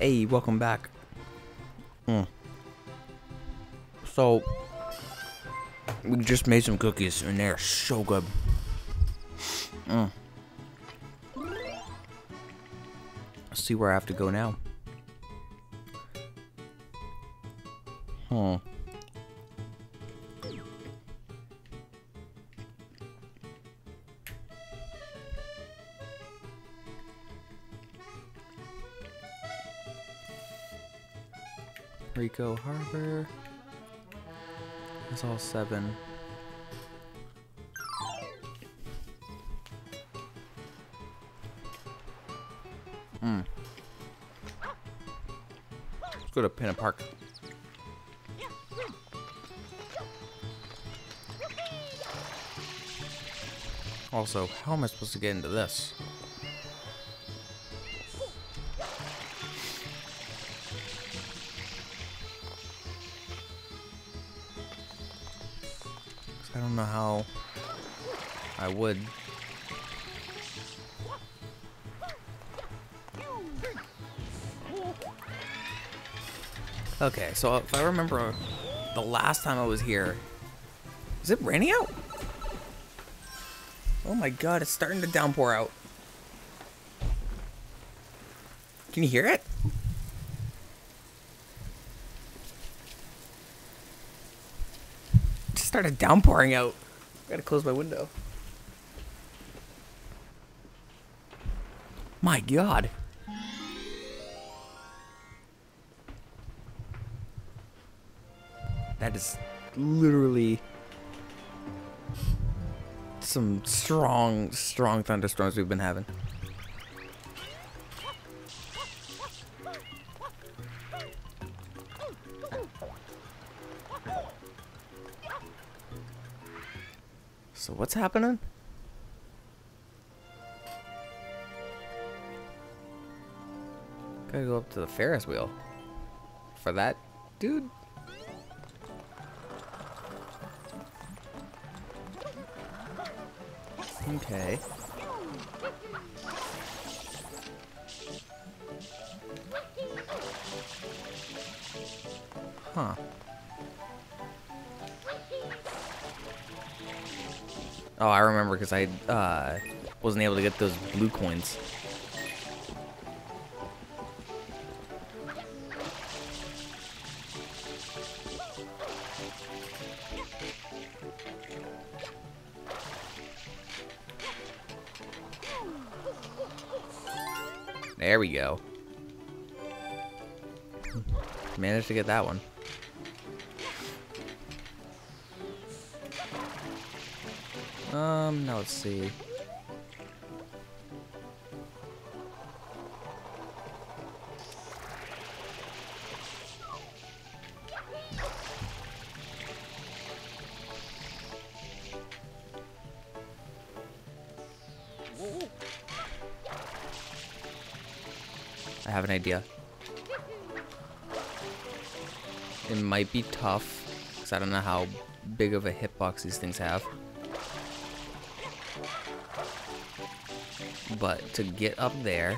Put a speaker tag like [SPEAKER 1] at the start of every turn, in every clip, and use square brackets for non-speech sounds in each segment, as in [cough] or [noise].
[SPEAKER 1] Hey, welcome back. Mm. So, we just made some cookies and they're so good. Mm. Let's see where I have to go now. Ricco Harbor. That's all seven. Hmm. Let's go to Pinna Park. Also, how am I supposed to get into this? I don't know how I would. Okay, so if I remember the last time I was here, is it raining out? Oh my god, it's starting to downpour out. Can you hear it? It just started downpouring out. I gotta close my window. My god. That is literally some strong, strong thunderstorms we've been having. Happening? Gotta go up to the Ferris wheel. For that dude? Okay. Huh. Oh, I remember because I uh, wasn't able to get those blue coins. There we go. Managed to get that one. Um, now let's see. I have an idea. It might be tough, because I don't know how big of a hitbox these things have. But to get up there...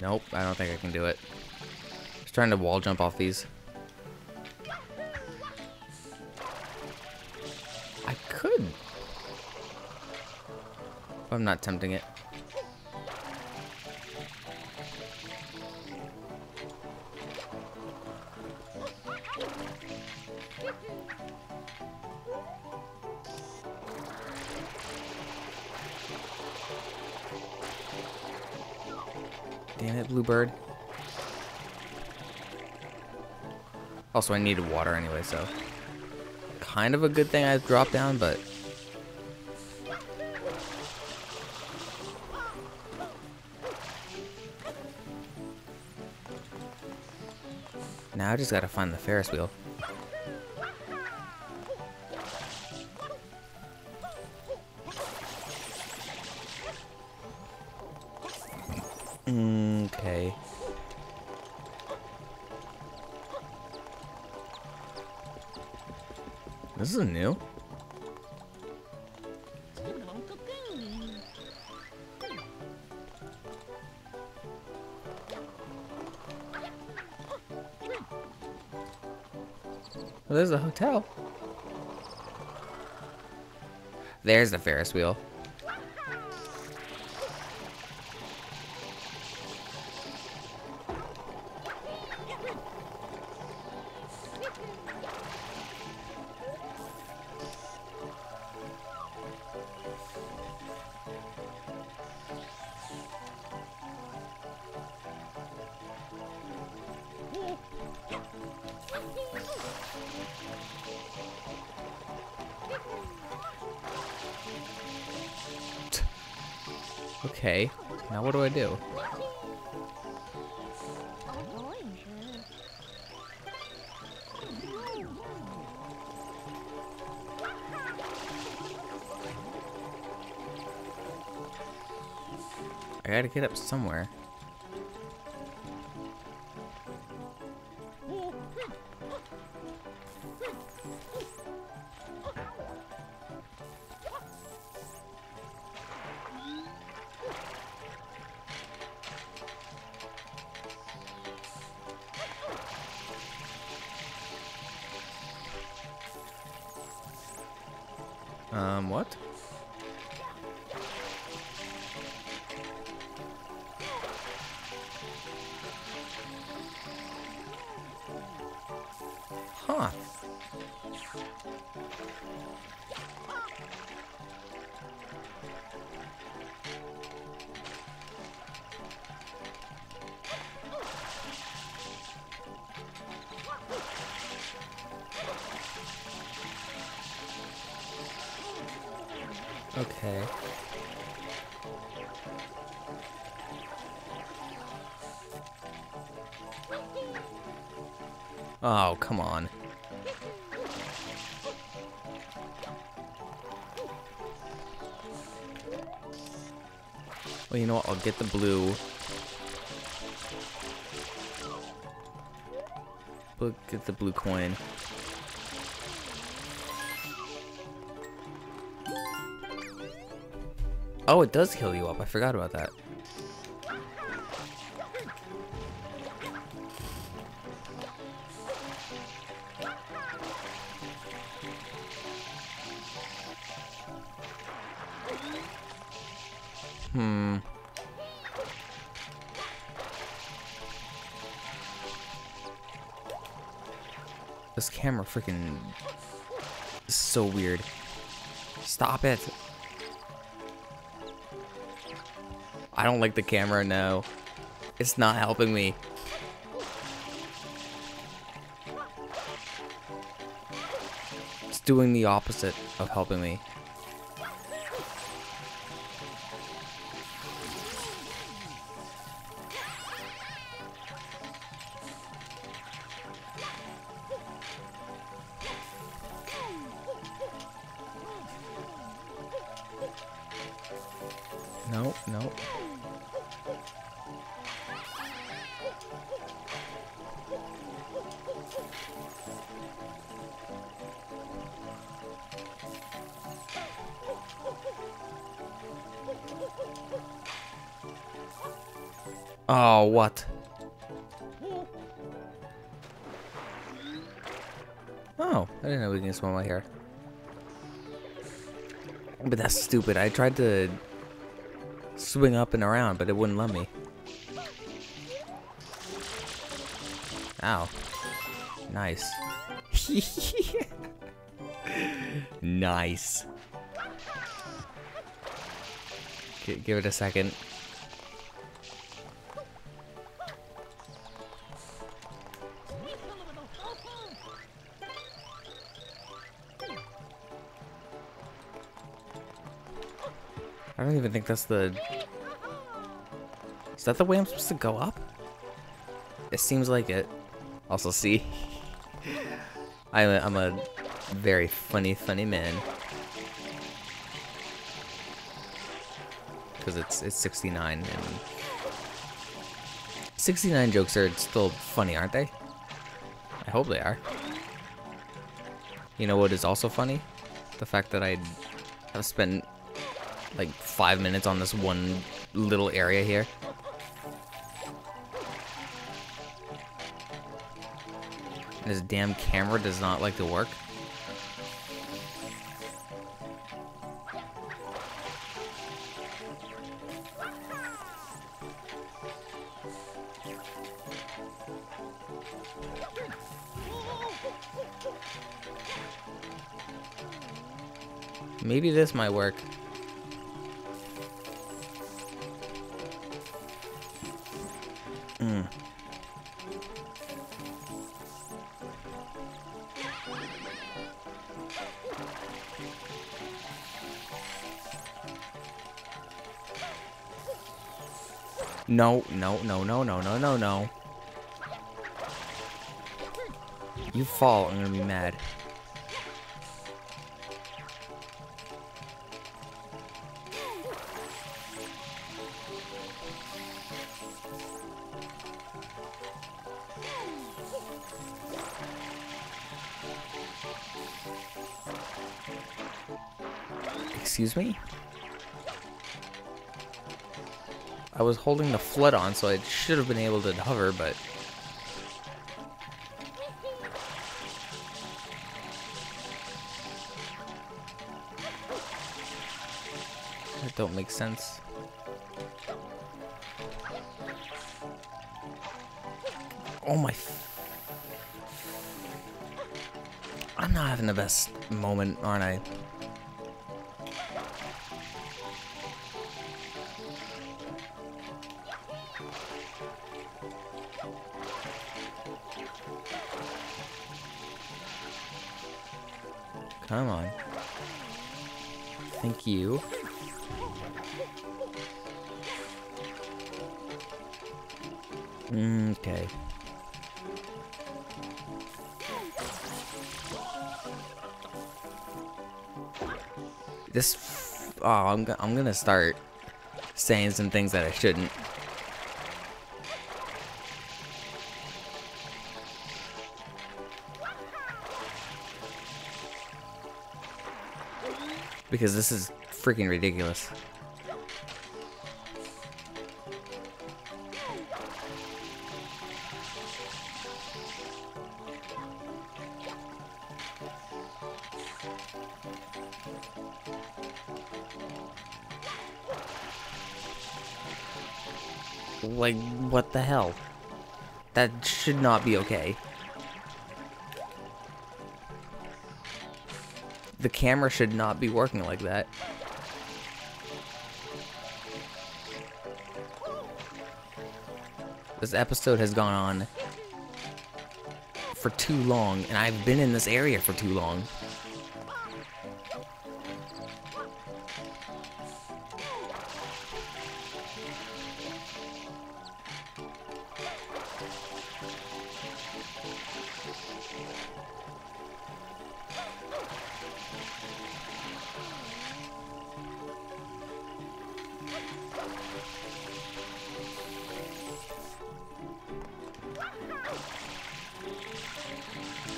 [SPEAKER 1] Nope, I don't think I can do it. Just trying to wall jump off these. I could. I'm not tempting it. Also, I needed water anyway, so kind of a good thing I dropped down, but now I just gotta find the Ferris wheel. This is new. Well, there's a hotel. There's the Ferris wheel. Okay, now what do I do? I gotta get up somewhere. Huh. Okay. Oh, come on. Well, you know what? I'll get the blue. We'll get the blue coin. Oh, it does heal you up. I forgot about that. Hmm. This camera freaking is so weird. Stop it. I don't like the camera, no. It's not helping me. It's doing the opposite of helping me. Nope, no. Oh, what? Oh, I didn't know we can swim out here. But that's stupid. I tried to swing up and around, but it wouldn't let me. Ow. Nice. [laughs] nice. G give it a second. I don't even think that's the... Is that the way I'm supposed to go up? It seems like it. Also, see? [laughs] I'm a, I'm a very funny, funny man. Because it's, it's 69 and... 69 jokes are still funny, aren't they? I hope they are. You know what is also funny? The fact that I have spent like five minutes on this one little area here. This damn camera does not like to work. Maybe this might work. Hmm. No, no, no, no, no, no, no, no. You fall, I'm gonna be mad. Excuse me? I was holding the FLUDD on, so I should have been able to hover, but... That don't make sense. Oh my... I'm not having the best moment, aren't I? Come on. Thank you. Mm, okay. This, oh, I'm, I'm gonna start saying some things that I shouldn't. Because this is freaking ridiculous. Like, what the hell? That should not be okay. The camera should not be working like that. This episode has gone on for too long, and I've been in this area for too long.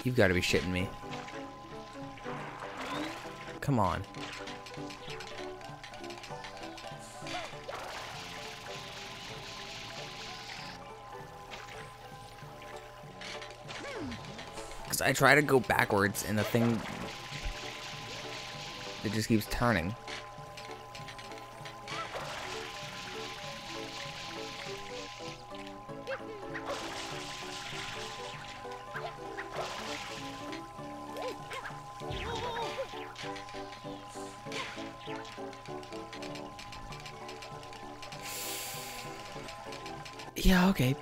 [SPEAKER 1] You've got to be shitting me. Come on. Because I try to go backwards and the thing... It just keeps turning. Okay.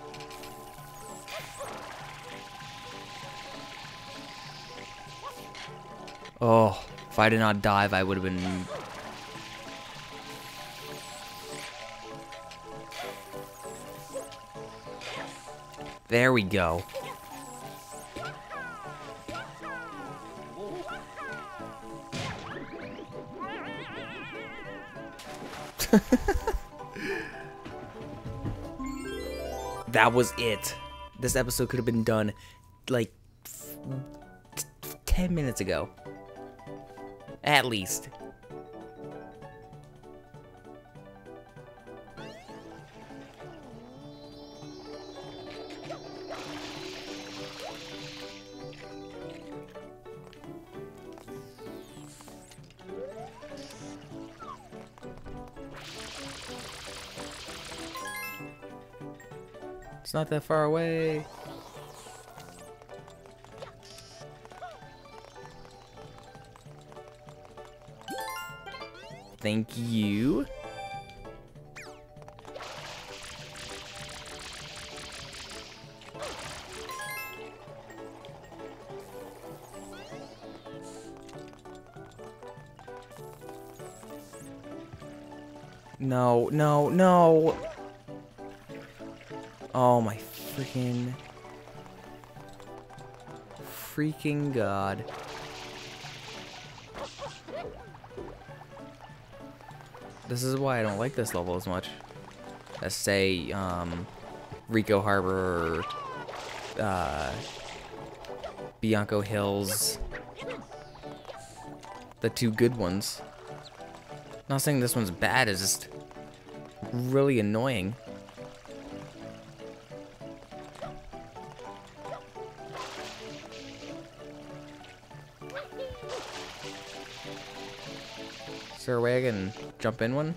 [SPEAKER 1] Oh, if I did not dive, I would have been... There we go. That was it. This episode could have been done like 10 minutes ago. At least. It's not that far away. Thank you. No, no, no. Oh my freaking freaking god. This is why I don't like this level as much. As say, um, Ricco Harbor or uh, Bianco Hills. The two good ones. Not saying this one's bad, it's just really annoying. Is there a way I can jump in one?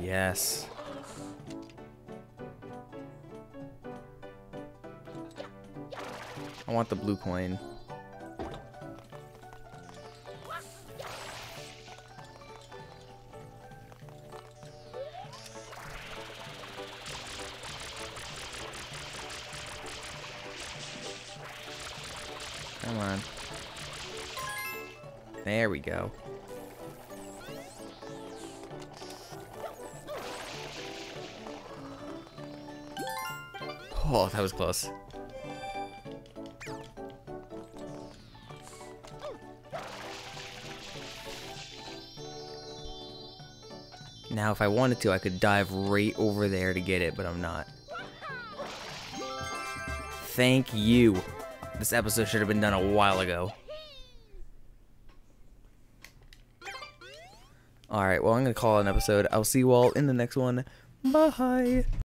[SPEAKER 1] Yes. I want the blue coin. Go. Oh, that was close. Now, if I wanted to, I could dive right over there to get it, but I'm not. Thank you. This episode should have been done a while ago. I'm going to call it an episode. I'll see you all in the next one. Bye.